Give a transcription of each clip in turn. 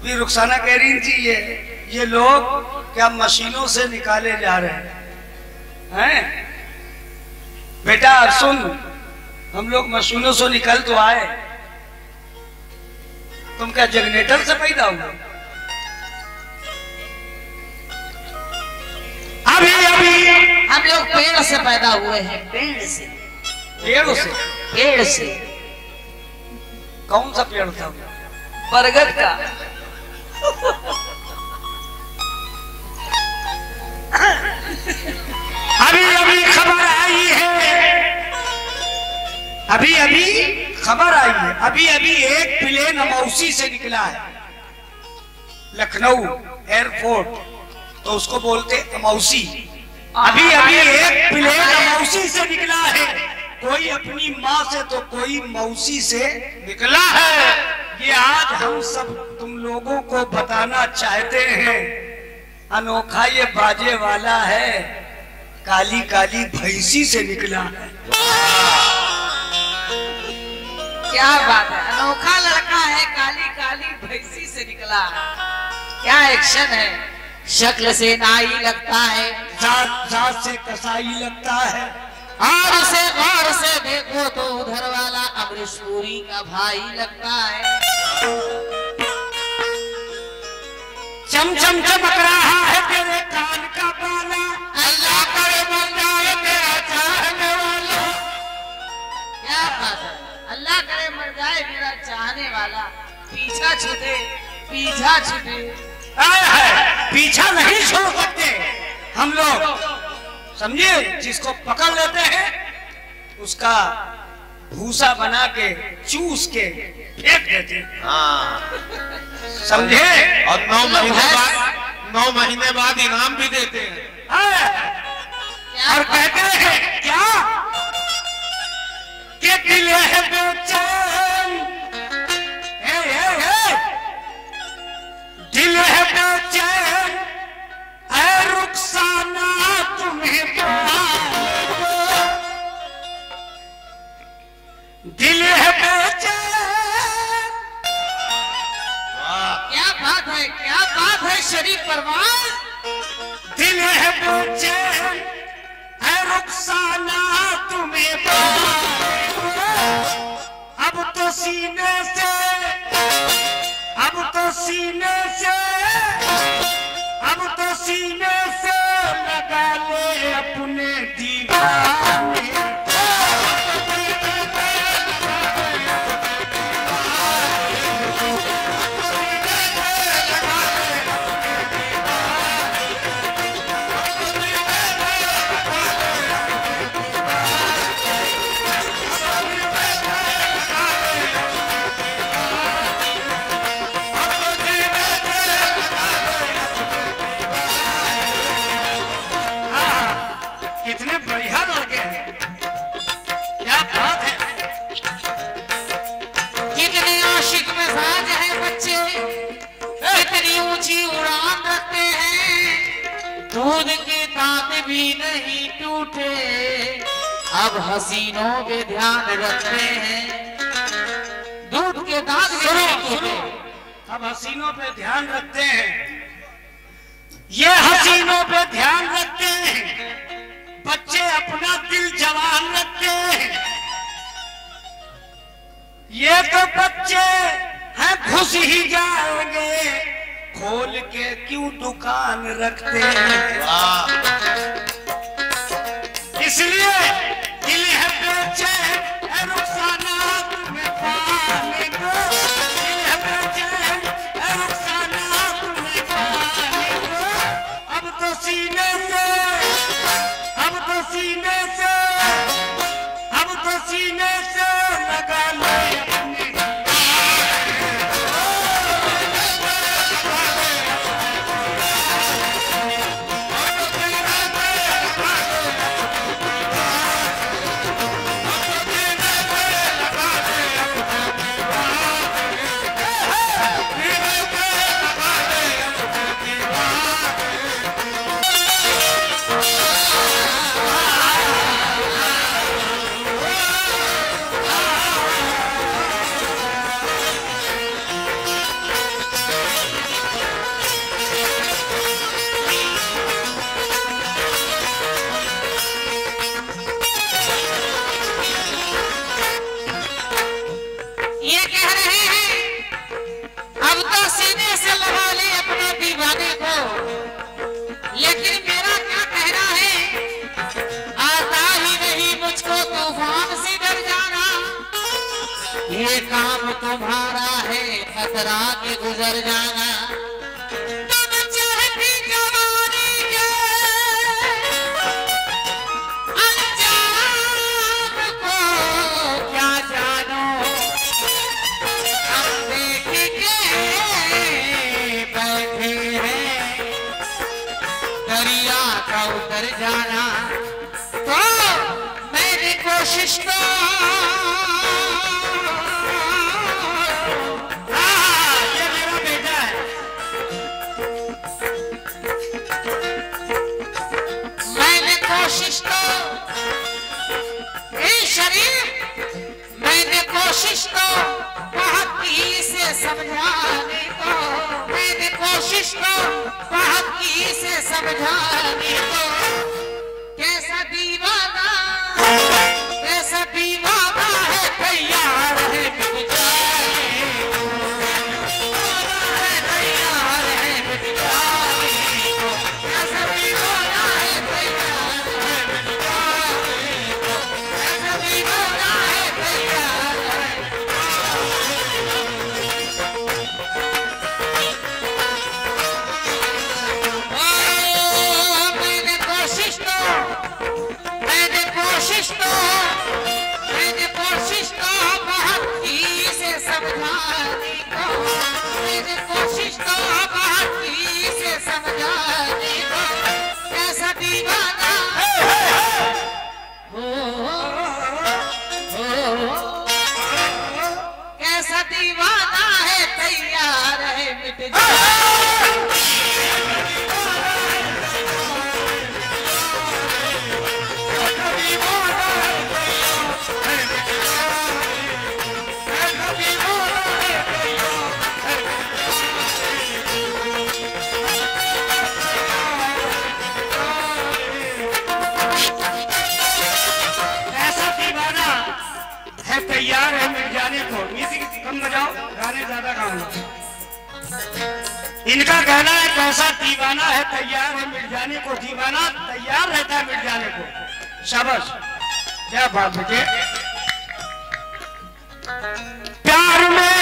अभी रुखसाना कह रही थी ये ये लोग क्या मशीनों से निकाले जा रहे हैं? हैं? बेटा सुन हम लोग मशीनों से निकल तो आए। तुम क्या जनरेटर से पैदा हुआ अभी अभी। हम लोग पेड़ से पैदा हुए हैं। पेड़ से? पेड़ से। पेड़ से? कौन सा पेड़ था? बरगद का। अभी अभी खबर आई है। अभी अभी खबर आई है। अभी अभी एक प्लेन अमौसी से निकला है। लखनऊ एयरपोर्ट तो उसको बोलते अमौसी। अभी अभी एक प्लेन अमौसी से निकला है। कोई अपनी माँ से तो कोई मौसी से निकला है। ये आज हम सब तुम लोगों को बताना चाहते हैं। अनोखा ये बाजे वाला है। काली काली भैंसी से निकला। है क्या बात है? अनोखा लड़का है काली काली भैंसी से निकला। क्या एक्शन है? शक्ल से नाई लगता है। जात जात से कसाई लगता है। और उसे गौर से देखो तो उधर वाला अमरीश पुरी का भाई लगता है। चम चम चमक रहा है तेरे कान का बाला। अल्लाह करे बन जाए तेरा चाहने वाला। क्या बात है? अल्लाह करे मर जाए मेरा चाहने वाला। पीछा छूटे पीछा छूटे। आए है पीछा नहीं छोड़ सकते। हम लोग समझे? जिसको पकड़ लेते हैं उसका भूसा बना के चूस के फेंक देते हैं। हाँ। समझे? और नौ महीने बाद नौ महीने बाद इनाम भी देते हैं। क्या और कहते हैं क्या? कि दिल है बेचैन अब तो नहीं टूटे। अब हसीनों पे ध्यान रखते हैं। दूध के भी सुनो। सुनो अब हसीनों पे ध्यान रखते हैं। ये हसीनों पे ध्यान रखते हैं। बच्चे अपना दिल जवान रखते हैं। ये तो बच्चे हैं घुस ही जाएँगे। खोल के क्यों दुकान रखते हैं? इसलिए दिल है बेचैन रुखसाना तुम्हें पाने को। दिल है बेचैन रुखसाना तुम्हें पाने को। अब तो सीने से, अब तो सीने से, अब तो सीने जाके गुजर जाना। कोशिश को बहकी से समझाने को। मैंने कोशिश को बहकी से समझाने को। प्यार है मेरी जाने को। म्यूज़िक कम बजाओ गाने ज़्यादा गाओ इनका कहना है कैसा दीवाना है, तैयार है मिल जाने को। दीवाना तैयार रहता है मिल जाने को। शाबाश। क्या बात बेटे प्यार में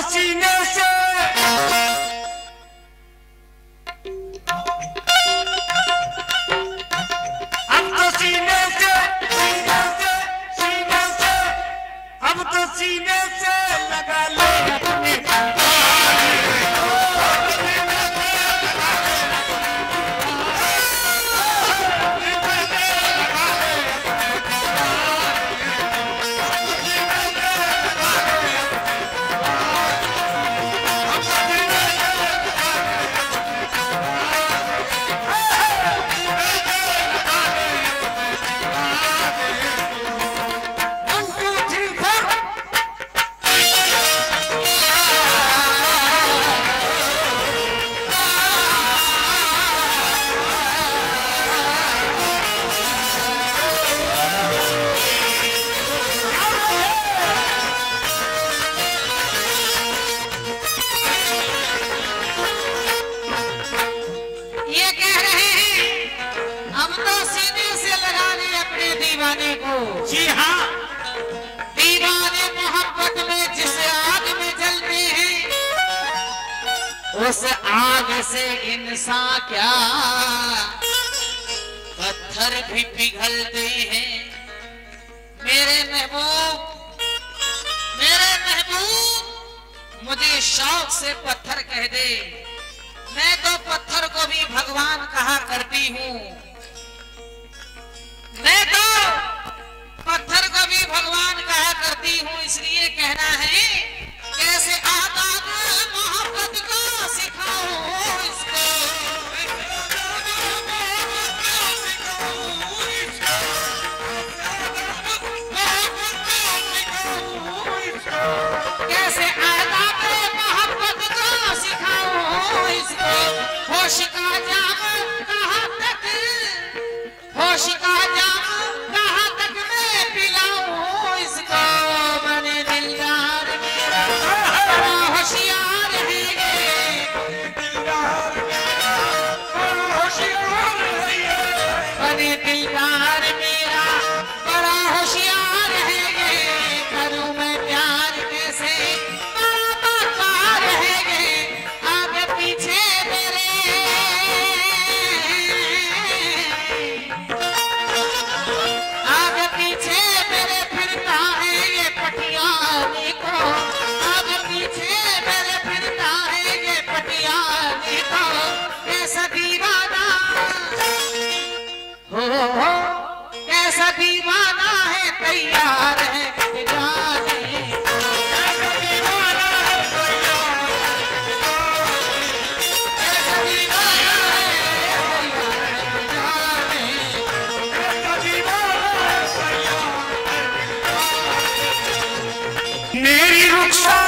destination. उस आग से इंसान क्या? पत्थर भी पिघलते हैं। मेरे महबूब मेरे महबूब, मुझे शौक से पत्थर कह दे। मैं तो पत्थर को भी भगवान कहा करती हूँ। मैं तो पत्थर को भी भगवान कहा करती हूँ, इसलिए कहना है, कैसे आता Worship Action!